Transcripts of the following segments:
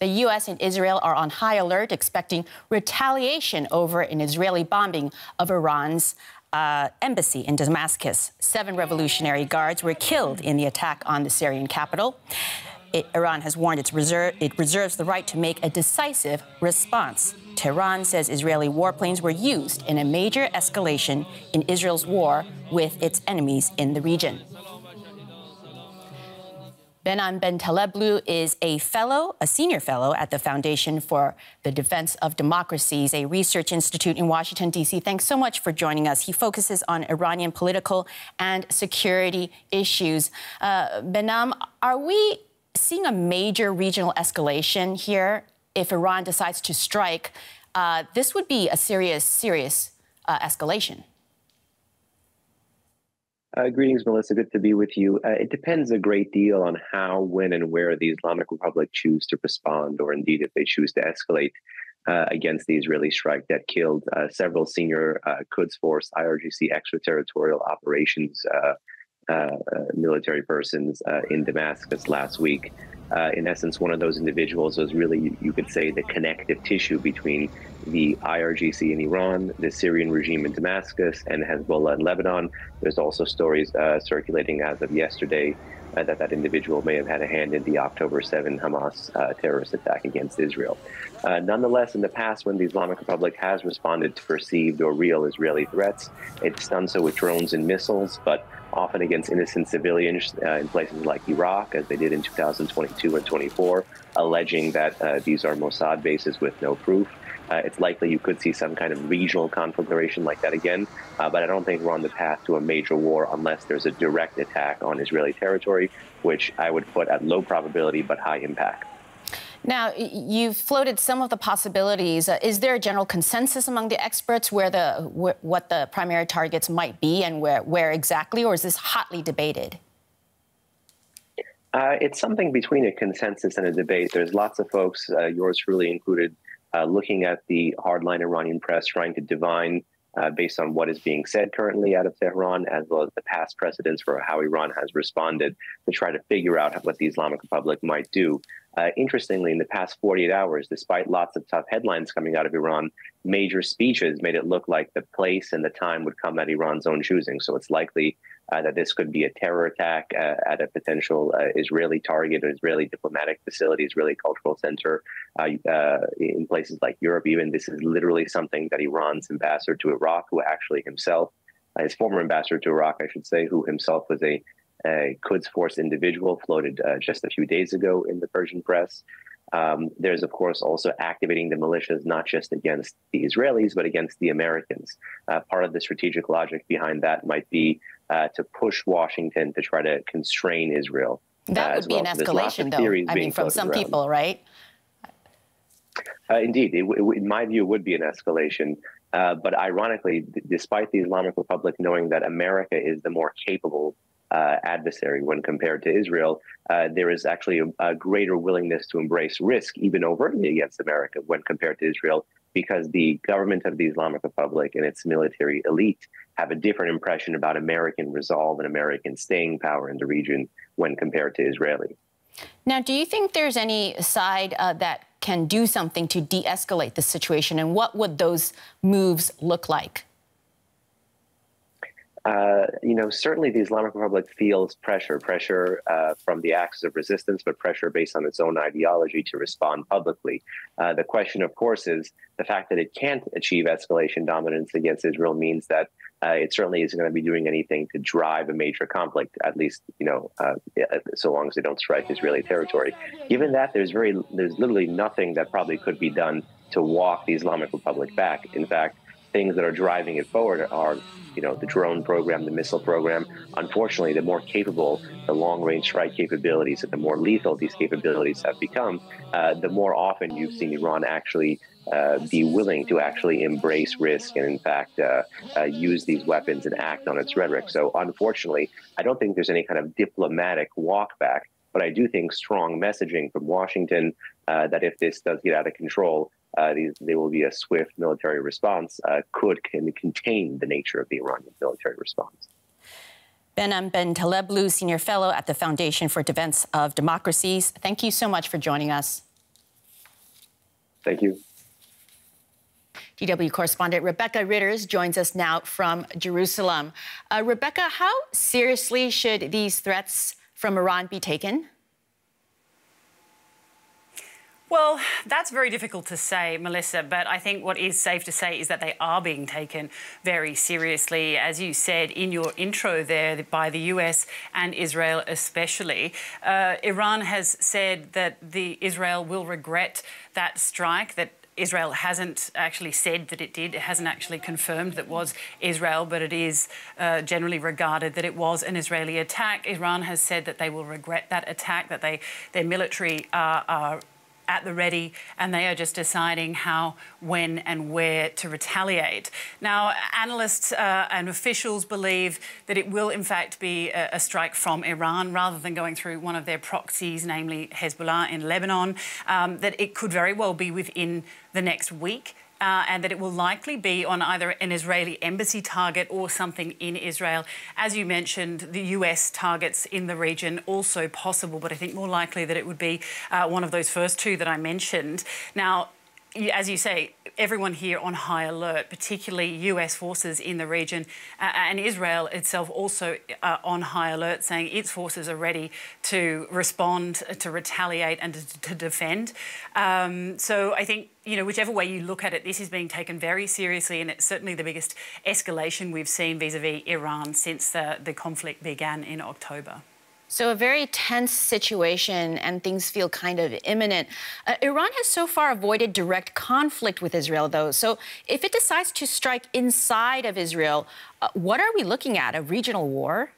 The U.S. and Israel are on high alert, expecting retaliation over an Israeli bombing of Iran's uh, embassy in Damascus. Seven revolutionary guards were killed in the attack on the Syrian capital. It, Iran has warned reserve, it reserves the right to make a decisive response. Tehran says Israeli warplanes were used in a major escalation in Israel's war with its enemies in the region. Behnam Ben Taleblu is a fellow, a senior fellow at the Foundation for the Defense of Democracies, a research institute in Washington, D.C. Thanks so much for joining us. He focuses on Iranian political and security issues. Uh, Behnam, are we seeing a major regional escalation here if Iran decides to strike? Uh, this would be a serious, serious uh, escalation. Uh, greetings, Melissa. Good to be with you. Uh, it depends a great deal on how, when, and where the Islamic Republic choose to respond, or indeed if they choose to escalate uh, against the Israeli strike that killed uh, several senior uh, Quds Force IRGC extraterritorial operations uh, military persons in Damascus last week in essence, one of those individuals was really, you could say, the connective tissue between the IRGC in Iran, the Syrian regime in Damascus, and Hezbollah in Lebanon. There's also stories uh, circulating as of yesterday uh, that that individual may have had a hand in the October 7 Hamas uh, terrorist attack against Israel. Uh, nonetheless, in the past, when the Islamic Republic has responded to perceived or real Israeli threats, it's done so with drones and missiles, but often against innocent civilians uh, in places like Iraq, as they did in 2022 and 24, alleging that uh, these are Mossad bases with no proof. Uh, it's likely you could see some kind of regional conflagration like that again, uh, but I don't think we're on the path to a major war unless there's a direct attack on Israeli territory, which I would put at low probability but high impact. Now, you've floated some of the possibilities. Uh, is there a general consensus among the experts where the wh what the primary targets might be and where, where exactly, or is this hotly debated? Uh, it's something between a consensus and a debate. There's lots of folks, uh, yours truly included, uh, looking at the hardline Iranian press, trying to divine uh, based on what is being said currently out of Tehran, as well as the past precedents for how Iran has responded to try to figure out what the Islamic Republic might do. Uh, interestingly, in the past 48 hours, despite lots of tough headlines coming out of Iran, major speeches made it look like the place and the time would come at Iran's own choosing. So it's likely uh, that this could be a terror attack uh, at a potential uh, Israeli target, or Israeli diplomatic facility, Israeli cultural center uh, uh, in places like Europe. Even this is literally something that Iran's ambassador to Iraq, who actually himself, his former ambassador to Iraq, I should say, who himself was a, a Quds Force individual, floated just a few days ago in the Persian press. Um, there's, of course, also activating the militias not just against the Israelis, but against the Americans. Uh, part of the strategic logic behind that might be uh, to push Washington to try to constrain Israel. That uh, would be well. an escalation, though. I mean, from some around. people, right? Uh, indeed, it, it, in my view, it would be an escalation. Uh, but ironically, despite the Islamic Republic knowing that America is the more capable uh, adversary when compared to Israel, uh, there is actually a, a, greater willingness to embrace risk, even overtly against America, when compared to Israel, because the government of the Islamic Republic and its military elite have a different impression about American resolve and American staying power in the region when compared to Israeli. Now, do you think there's any side uh, that can do something to de escalate the situation, and what would those moves look like? Uh, you know, certainly the Islamic Republic feels pressure, pressure uh, from the axis of resistance, but pressure based on its own ideology to respond publicly. Uh, the question, of course, is the fact that it can't achieve escalation dominance against Israel means that uh, it certainly isn't going to be doing anything to drive a major conflict, at least, you know, uh, so long as they don't strike Israeli territory. Given that, there's very, there's literally nothing that probably could be done to walk the Islamic Republic back. In fact, things that are driving it forward are, you know, the drone program, the missile program. Unfortunately, the more capable the long-range strike capabilities and the more lethal these capabilities have become, uh, the more often you've seen Iran actually uh, be willing to actually embrace risk and, in fact, uh, uh use these weapons and act on its rhetoric. So, unfortunately, I don't think there's any kind of diplomatic walkback. But I do think strong messaging from Washington uh, that if this does get out of control, uh, these, there will be a swift military response, uh, could can contain the nature of the Iranian military response. Behnam Ben Taleblu, Senior Fellow at the Foundation for Defense of Democracies, thank you so much for joining us. Thank you. DW correspondent Rebecca Ritters joins us now from Jerusalem. Uh, Rebecca, how seriously should these threats from Iran be taken? Well, that's very difficult to say, Melissa, but I think what is safe to say is that they are being taken very seriously, as you said in your intro there, by the US and Israel especially. Uh, Iran has said that the Israel will regret that strike, that Israel hasn't actually said that it did. It hasn't actually confirmed that was Israel, but it is uh, generally regarded that it was an Israeli attack. Iran has said that they will regret that attack, that they their military are, are at the ready and they are just deciding how, when, and where to retaliate. Now, analysts uh, and officials believe that it will, in fact, be a, a, strike from Iran rather than going through one of their proxies, namely Hezbollah in Lebanon, um, that it could very well be within the next week uh, and that it will likely be on either an Israeli embassy target or something in Israel. As you mentioned, the US targets in the region also possible, but I think more likely that it would be uh, one of those first two that I mentioned. Now, as you say, everyone here on high alert, particularly US forces in the region, uh, and Israel itself also uh, on high alert, saying its forces are ready to respond, uh, to retaliate, and to, to defend. Um, so I think, you know, whichever way you look at it, this is being taken very seriously, and it's certainly the biggest escalation we've seen vis a vis Iran since the, the conflict began in October. So, a very tense situation, and things feel kind of imminent. Uh, Iran has so far avoided direct conflict with Israel, though. So, if it decides to strike inside of Israel, uh, what are we looking at? A regional war?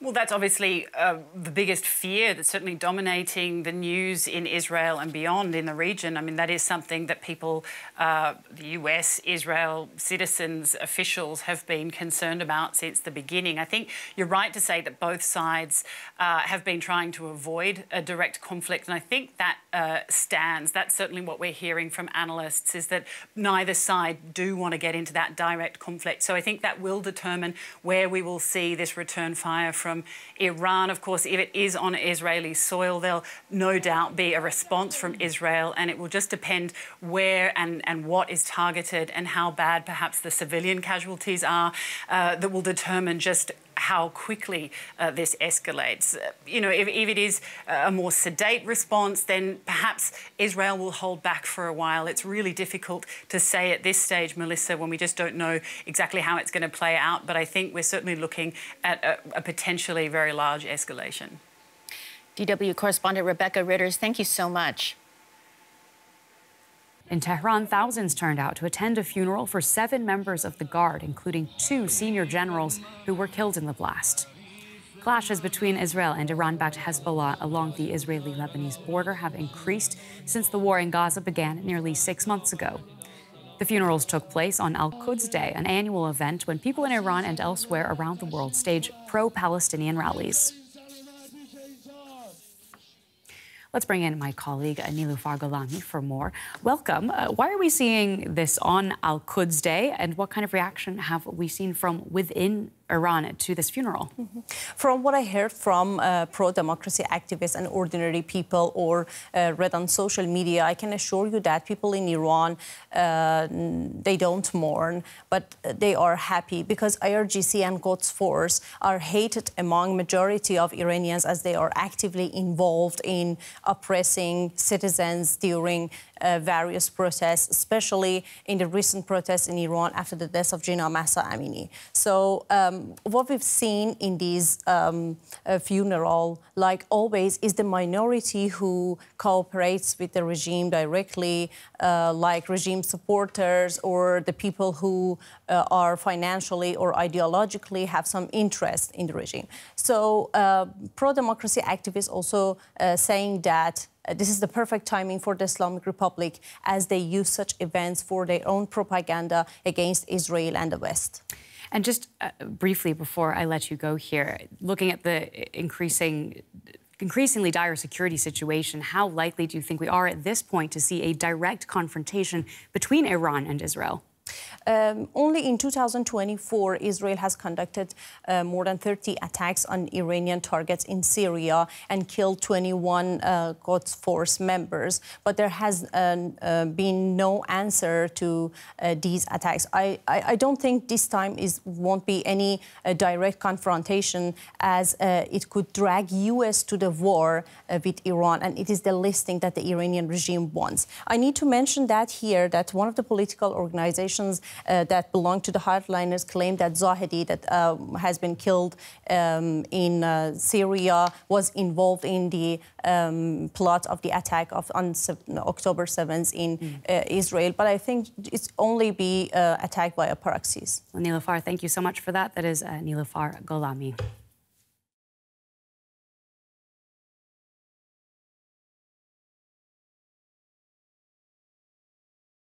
Well, that's obviously uh, the biggest fear that's certainly dominating the news in Israel and beyond in the region. I mean, that is something that people, uh, the US, Israel, citizens, officials have been concerned about since the beginning. I think you're right to say that both sides uh, have been trying to avoid a direct conflict, and I think that uh, stands. That's certainly what we're hearing from analysts is that neither side do want to get into that direct conflict. So I think that will determine where we will see this return fire from from Iran. Of course, if it is on Israeli soil, there'll no doubt be a response from Israel, and it will just depend where and, and what is targeted and how bad perhaps the civilian casualties are uh, that will determine just how quickly uh, this escalates. Uh, you know, if, if, it is a more sedate response, then perhaps Israel will hold back for a while. It's really difficult to say at this stage, Melissa, when we just don't know exactly how it's going to play out. But I think we're certainly looking at a, a potentially very large escalation. DW correspondent Rebecca Ritters, thank you so much. In Tehran, thousands turned out to attend a funeral for seven members of the Guard, including two senior generals who were killed in the blast. Clashes between Israel and Iran backed Hezbollah along the Israeli Lebanese border have increased since the war in Gaza began nearly six months ago. The funerals took place on Al Quds Day, an annual event when people in Iran and elsewhere around the world stage pro Palestinian rallies. Let's bring in my colleague Niloofar Gholami for more. Welcome. Uh, why are we seeing this on Al Quds Day, and what kind of reaction have we seen from within Iran to this funeral? Mm -hmm. From what I heard from uh, pro-democracy activists and ordinary people or uh, read on social media, I can assure you that people in Iran, uh, they don't mourn, but they are happy because IRGC and Quds Force are hated among majority of Iranians as they are actively involved in oppressing citizens during uh, various protests, especially in the recent protests in Iran after the death of Jina Mahsa Amini. So um, what we've seen in these um, uh, funeral, like always, is the minority who cooperates with the regime directly, uh, like regime supporters or the people who uh, are financially or ideologically have some interest in the regime. So uh, pro-democracy activists also uh, saying that this is the perfect timing for the Islamic Republic as they use such events for their own propaganda against Israel and the West. And just uh, briefly before I let you go here, looking at the increasing increasingly dire security situation, how likely do you think we are at this point to see a direct confrontation between Iran and Israel? Um, only in 2024, Israel has conducted uh, more than 30 attacks on Iranian targets in Syria and killed 21 uh, Force members. But there has uh, uh been no answer to uh, these attacks. I, I, I, don't think this time is won't be any uh, direct confrontation as it could drag U.S. to the war with Iran, and it is the listing that the Iranian regime wants. I need to mention that here that one of the political organizations that belong to the hardliners claim that Zahedi, that um, has been killed um, in uh, Syria, was involved in the um, plot of the attack of on October 7th in mm. uh, Israel. But I think it's only be uh, attacked by a proxies. Well, Niloofar, thank you so much for that. That is uh, Niloofar Gholami.